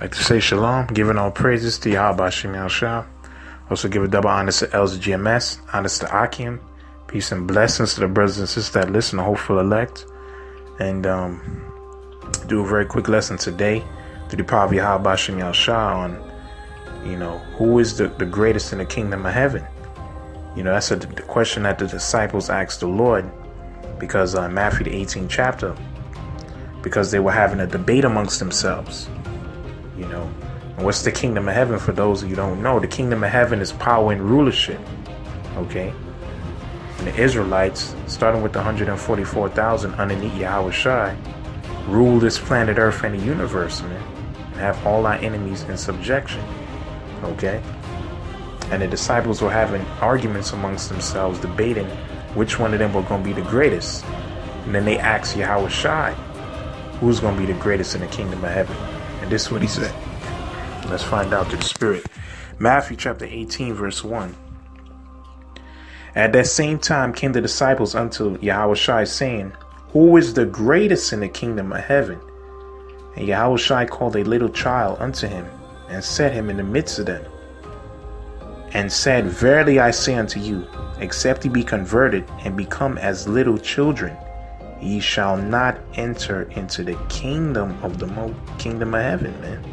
Like to say shalom, giving all praises to Yahweh Shem Shah. Also give a double honor to Els GMS, to Akim, peace and blessings to the brothers and sisters that listen, the hopeful elect. And um, do a very quick lesson today through the power of Yahweh Shem Shah on, you know, who is the, the greatest in the kingdom of heaven? You know, that's a, the question that the disciples asked the Lord because uh, Matthew the 18th chapter, because they were having a debate amongst themselves. You know, and what's the kingdom of heaven for those of you don't know? The kingdom of heaven is power and rulership. Okay? And the Israelites, starting with the 144,000 underneath Yahawashi, rule this planet Earth and the universe, man. And have all our enemies in subjection. Okay? And the disciples were having arguments amongst themselves, debating which one of them were going to be the greatest. And then they asked Yahawashi, who's going to be the greatest in the kingdom of heaven? And this is what he said. Let's find out through the Spirit. Matthew chapter 18, verse 1. At that same time came the disciples unto Yahawashi, saying, Who is the greatest in the kingdom of heaven? And Yahawashi called a little child unto him, and set him in the midst of them, and said, Verily I say unto you, except ye be converted and become as little children, ye shall not enter into the kingdom of the mo- kingdom of heaven, man.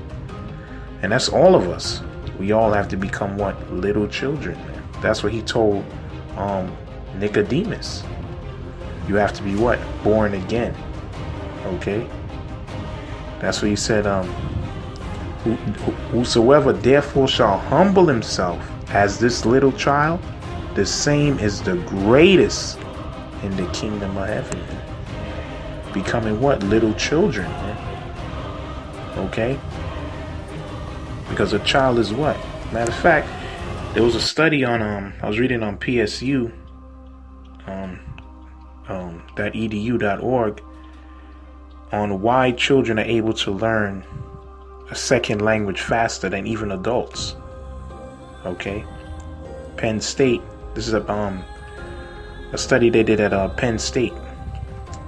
And that's all of us. We all have to become what? Little children, man. That's what he told um, Nicodemus. You have to be what? Born again. Okay? That's what he said, um, whosoever therefore shall humble himself as this little child, the same is the greatest in the kingdom of heaven. Becoming what? Little children. Okay? Because a child is what? Matter of fact, there was a study on um I was reading on PSU um um .edu.org on why children are able to learn a second language faster than even adults. Okay? Penn State. This is a um a study they did at uh, Penn State.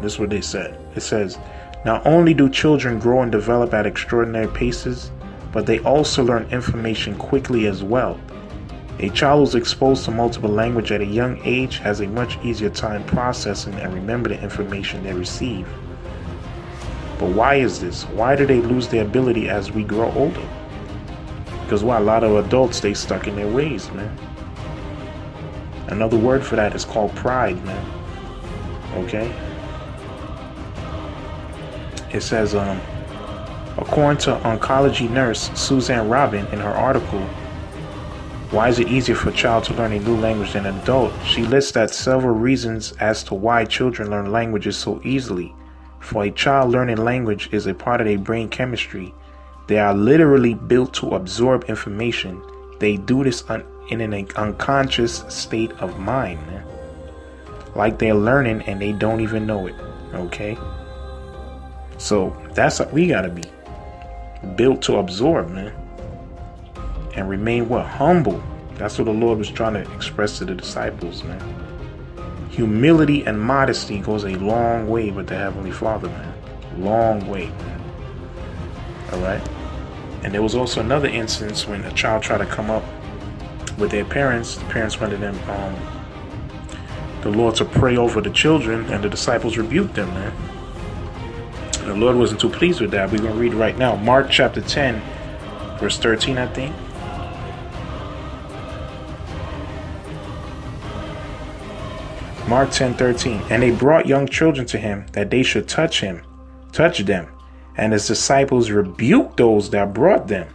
This is what they said. It says, not only do children grow and develop at extraordinary paces, but they also learn information quickly as well. A child who's exposed to multiple language at a young age has a much easier time processing and remember the information they receive. But why is this? Why do they lose their ability as we grow older? Because why a lot of adults stay stuck in their ways, man. Another word for that is called pride, man. Okay? It says, um, according to oncology nurse Suzanne Robin in her article, Why is it easier for a child to learn a new language than an adult? She lists that several reasons as to why children learn languages so easily. For a child, learning language is a part of their brain chemistry. They are literally built to absorb information. They do this un- in an unconscious state of mind, like they're learning and they don't even know it. Okay. So that's what we gotta be built to absorb, man, and remain what humble. That's what the Lord was trying to express to the disciples, man. Humility and modesty goes a long way with the Heavenly Father, man. Long way, man. All right. And there was also another instance when a child tried to come up with their parents. The parents wanted them, um, the Lord to pray over the children, and the disciples rebuked them, man. The Lord wasn't too pleased with that. We're going to read right now. Mark chapter 10, verse 13, I think. Mark 10 13. And they brought young children to him that they should touch him, touch them. And his disciples rebuked those that brought them.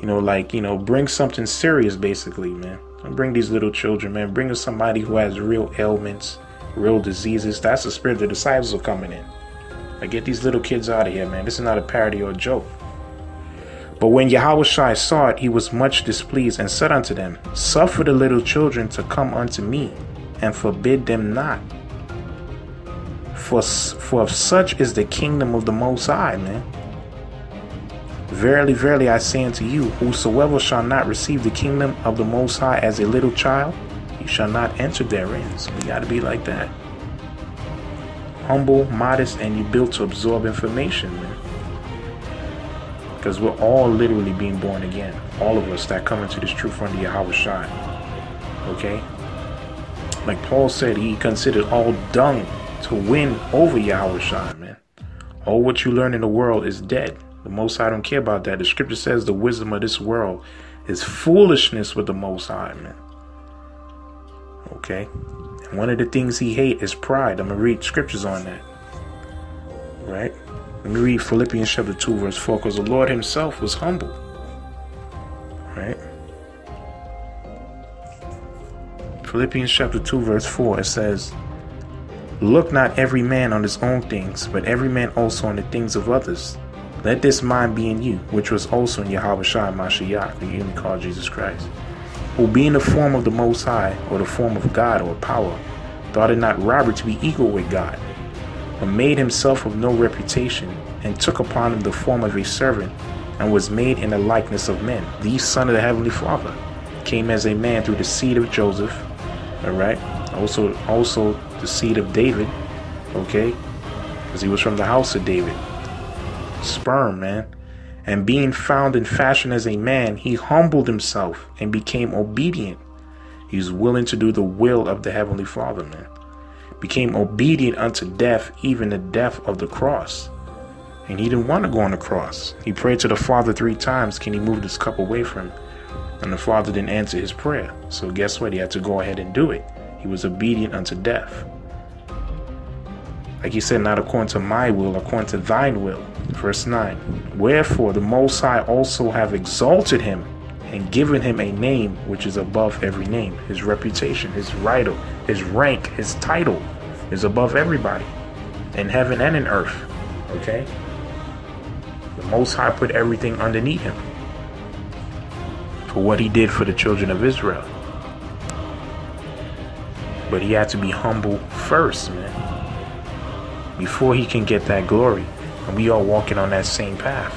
You know, like, you know, bring something serious, basically, man. Don't bring these little children, man. Bring us somebody who has real ailments, real diseases. That's the spirit the disciples are coming in. Like, get these little kids out of here, man. This is not a parody or a joke. But when Yahawashi saw it, he was much displeased and said unto them, Suffer the little children to come unto me, and forbid them not. For, for of such is the kingdom of the Most High, man. Verily, verily, I say unto you, whosoever shall not receive the kingdom of the Most High as a little child, he shall not enter therein. So we got to be like that. Humble, modest, and you built to absorb information, man. Because we're all literally being born again. All of us that come into this truth under Yahawashi. Okay? Like Paul said, he considered all dung to win over Yahawashi, man. All what you learn in the world is dead. The Most High don't care about that. The scripture says the wisdom of this world is foolishness with the Most High, man. Okay? One of the things he hate is pride. I'm to read scriptures on that. Right? Let me read Philippians chapter 2, verse 4, because the Lord himself was humble. Right? Philippians chapter 2, verse 4, it says, Look not every man on his own things, but every man also on the things of others. Let this mind be in you, which was also in Yahawashi Mashiach, the called Jesus Christ, who being the form of the Most High, or the form of God or power, thought it not robbery to be equal with God, but made himself of no reputation, and took upon him the form of a servant, and was made in the likeness of men. The Son of the Heavenly Father came as a man through the seed of Joseph, all right? Also also the seed of david okay? Because he was from the house of david. Sperm man and being found in fashion as a man he humbled himself and became obedient he was willing to do the will of the heavenly father man became obedient unto death even the death of the cross and he didn't want to go on the cross he prayed to the father three times can he move this cup away from and the father didn't answer his prayer. So guess what? He had to go ahead and do it. He was obedient unto death. Like he said, not according to my will, according to thine will. Verse 9. Wherefore the Most High also have exalted him and given him a name which is above every name. His reputation, his title, his rank, his title is above everybody in heaven and in earth. Okay? The Most High put everything underneath him for what he did for the children of Israel. But he had to be humble first, man. Before he can get that glory. And we are walking on that same path.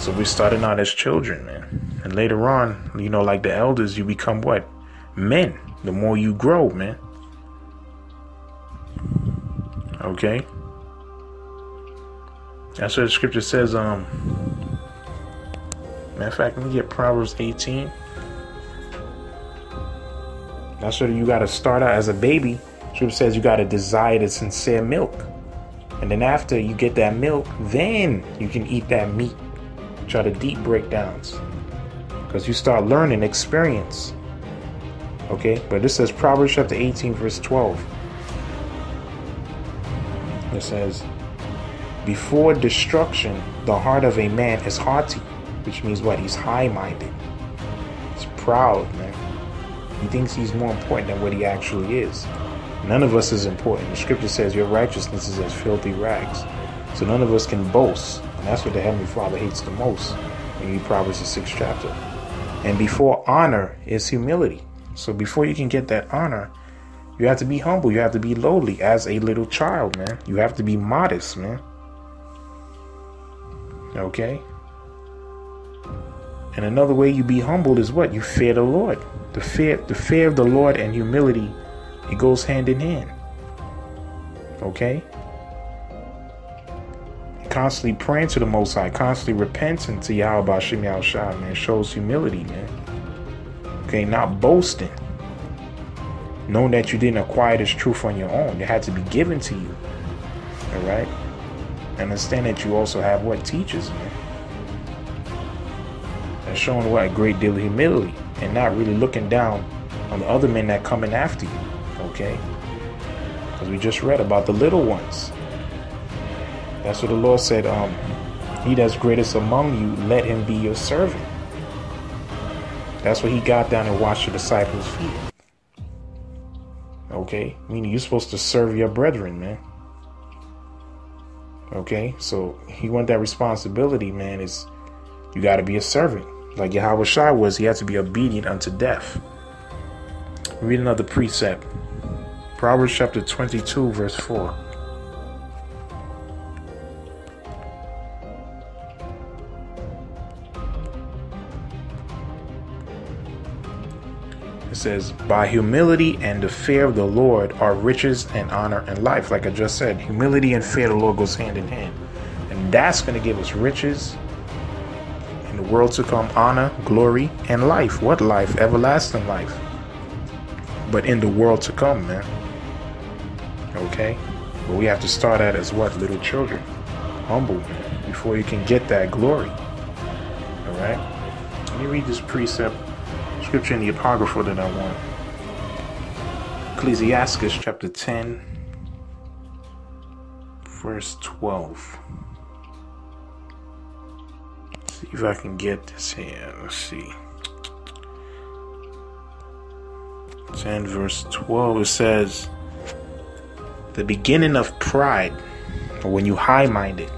So we're starting out as children, man. And later on, you know, like the elders, you become what? Men. The more you grow, man. Okay? That's what the scripture says, um, Matter of fact, let me get Proverbs 18. That's what you got to start out as a baby. Scripture says you got to desire the sincere milk. And then after you get that milk, then you can eat that meat. Try the deep breakdowns. Because you start learning experience. Okay? But this says Proverbs chapter 18, verse 12. It says, Before destruction, the heart of a man is haughty which means what? He's high minded. He's proud, man. He thinks he's more important than what he actually is. None of us is important. The scripture says your righteousness is as filthy rags. So none of us can boast. And that's what the Heavenly Father hates the most when you Proverbs the sixth chapter. And before honor is humility. So before you can get that honor, you have to be humble. You have to be lowly as a little child, man. You have to be modest, man. Okay? And another way you be humbled is what? You fear the Lord. The fear the fear of the Lord and humility, it goes hand in hand. Okay? Constantly praying to the Most High, constantly repenting to Yahweh Bashim Shah, man, shows humility, man. Okay, not boasting. Knowing that you didn't acquire this truth on your own. It had to be given to you. Alright? Understand that you also have what teachers, man and showing what a great deal of humility and not really looking down on the other men that coming after you. Okay? Because we just read about the little ones. That's what the Lord said. Um, he that's greatest among you, let him be your servant. That's what he got down and washed the disciples' feet. Okay? Meaning you're supposed to serve your brethren, man. Okay? So he want that responsibility, man, is you gotta be a servant. Like Yahawashi was, he had to be obedient unto death. Read another precept. Proverbs chapter 22, verse 4. It says, By humility and the fear of the Lord are riches and honor and life. Like I just said, humility and fear of the Lord goes hand in hand. And that's going to give us riches In the world to come, honor, glory, and life. What life? Everlasting life. But in the world to come, man. Okay? But we have to start out as what? Little children. Humble, man. Before you can get that glory. Alright? Let me read this precept, scripture in the Apocrypha that I want. Ecclesiastes chapter 10, verse 12. Let's see if I can get this here. Let's see. 10 verse 12 it says the beginning of pride or when you high minded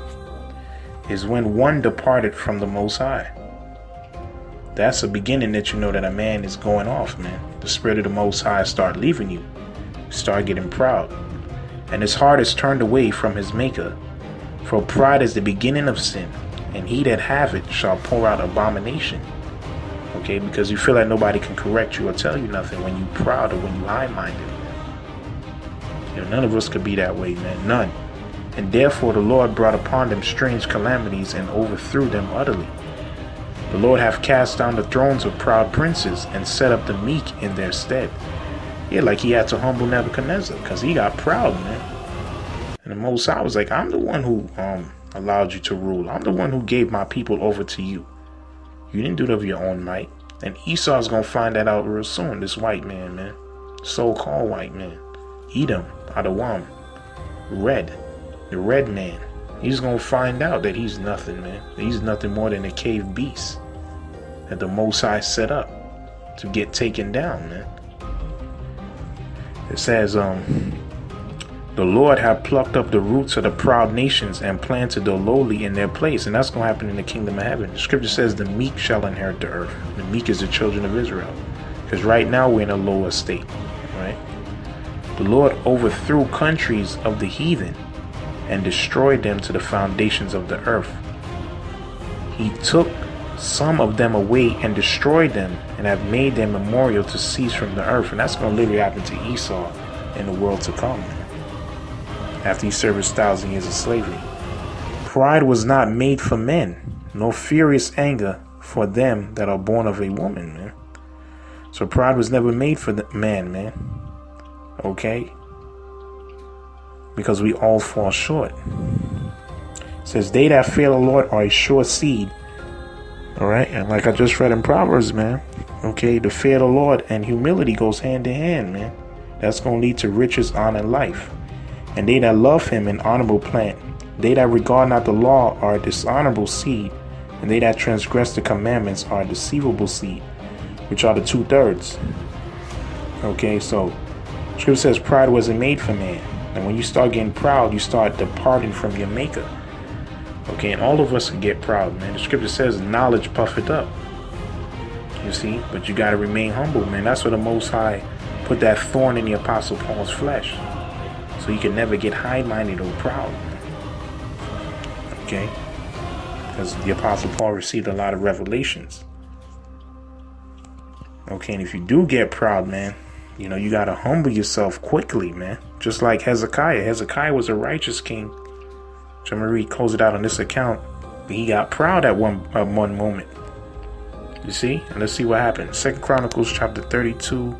is when one departed from the most high. That's a beginning that you know that a man is going off man. The spirit of the most high start leaving you. Start getting proud. And his heart is turned away from his maker. For pride is the beginning of sin and he that have it shall pour out abomination okay? Because you feel like nobody can correct you or tell you nothing when you're proud or when you're high-minded. You know, none of us could be that way, man. None. And therefore the Lord brought upon them strange calamities and overthrew them utterly. The Lord hath cast down the thrones of proud princes and set up the meek in their stead. Yeah, like he had to humble Nebuchadnezzar because he got proud, man. And the Most High was like, I'm the one who um, allowed you to rule. I'm the one who gave my people over to you. You didn't do it of your own might. And Esau's gonna find that out real soon. This white man, man. So-called white man. Edom, Adawam. Red. The red man. He's gonna find out that he's nothing, man. He's nothing more than a cave beast that the Most High set up to get taken down, man. It says, um, the Lord have plucked up the roots of the proud nations and planted the lowly in their place. And that's going to happen in the kingdom of heaven. The scripture says the meek shall inherit the earth. The meek is the children of Israel. Because right now we're in a lower state, right? The Lord overthrew countries of the heathen and destroyed them to the foundations of the earth. He took some of them away and destroyed them and have made them memorial to cease from the earth. And that's going to literally happen to Esau in the world to come after he served his thousand years of slavery. Pride was not made for men, nor furious anger for them that are born of a woman, man. So pride was never made for the man, man. Okay? Because we all fall short. It says, They that fear the Lord are a sure seed. Alright? And like I just read in Proverbs, man. Okay, the fear of the Lord and humility goes hand in hand, man. That's to lead to riches, honor, and life. And they that love him an honorable plant. They that regard not the law are a dishonorable seed, and they that transgress the commandments are a deceivable seed, which are the two thirds. Okay, so scripture says pride wasn't made for man. And when you start getting proud, you start departing from your maker. Okay, and all of us can get proud, man. The scripture says knowledge puffeth up. You see, but you got to remain humble, man. That's what the Most High put that thorn in the Apostle Paul's flesh. So you can never get high minded or proud. Okay? Because the Apostle Paul received a lot of revelations. Okay, and if you do get proud, man, you know, you got to humble yourself quickly, man. Just like Hezekiah. Hezekiah was a righteous king. So I'm going to read, close it out on this account. He got proud at one, at one moment. You see? And let's see what happened. Second Chronicles chapter 32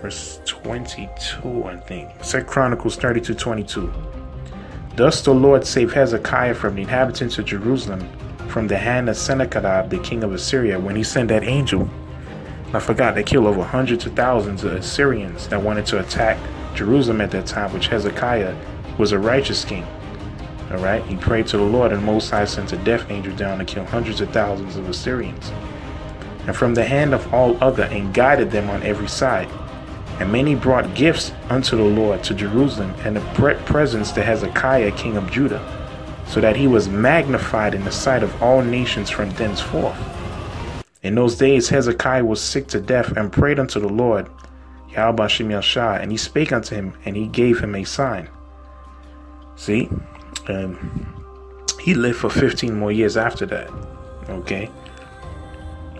verse 22, I think. Second Chronicles 32 22. Thus the Lord saved Hezekiah from the inhabitants of Jerusalem from the hand of Sennacherib, the king of Assyria, when he sent that angel. I forgot they killed over hundreds of thousands of Assyrians that wanted to attack Jerusalem at that time, which Hezekiah was a righteous king. All right, he prayed to the Lord, and Most High sent a death angel down to kill hundreds of thousands of Assyrians, and from the hand of all other, and guided them on every side. And many brought gifts unto the Lord to Jerusalem, and the presents to Hezekiah king of Judah, so that he was magnified in the sight of all nations from thenceforth. In those days Hezekiah was sick to death, and prayed unto the Lord, Yahweh Shah, and he spake unto him, and he gave him a sign. See? And he lived for 15 more years after that. Okay?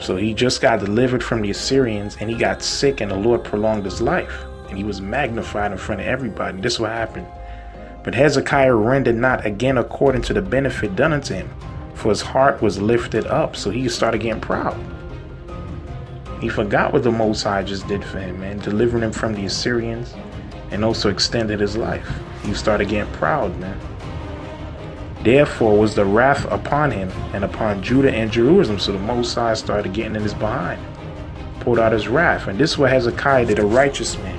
So he just got delivered from the Assyrians and he got sick, and the Lord prolonged his life. And he was magnified in front of everybody. This is what happened. But Hezekiah rendered not again according to the benefit done unto him, For his heart was lifted up, so he started getting proud. He forgot what the Most High just did for him, man, delivering him from the Assyrians and also extended his life. He started getting proud, man. Therefore was the wrath upon him and upon Judah and Jerusalem. So the Most High started getting in his behind, pulled out his wrath. And this is what Hezekiah did, a righteous man.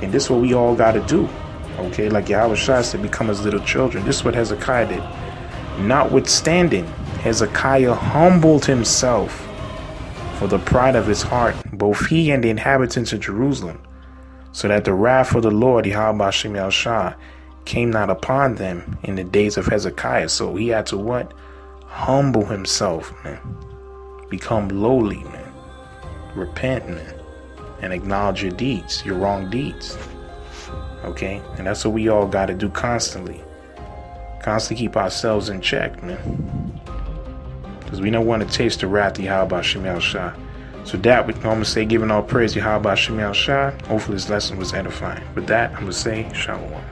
And this is what we all got to do. Okay, like Yahweh Shah said, become as little children. This is what Hezekiah did. Notwithstanding, Hezekiah humbled himself for the pride of his heart, both he and the inhabitants of Jerusalem, so that the wrath of the Lord, Yahweh Shah, came not upon them in the days of Hezekiah. So he had to what? Humble himself, man. Become lowly, man. Repent, man. And acknowledge your deeds, your wrong deeds. Okay? And that's what we all got to do constantly. Constantly keep ourselves in check, man. Because we don't want to taste the wrath of Yahweh Shemel Shah. So that, I'm going to say, giving all praise to Yahweh Shemel Shah. Hopefully this lesson was edifying. With that, I'm going to say, Shalom.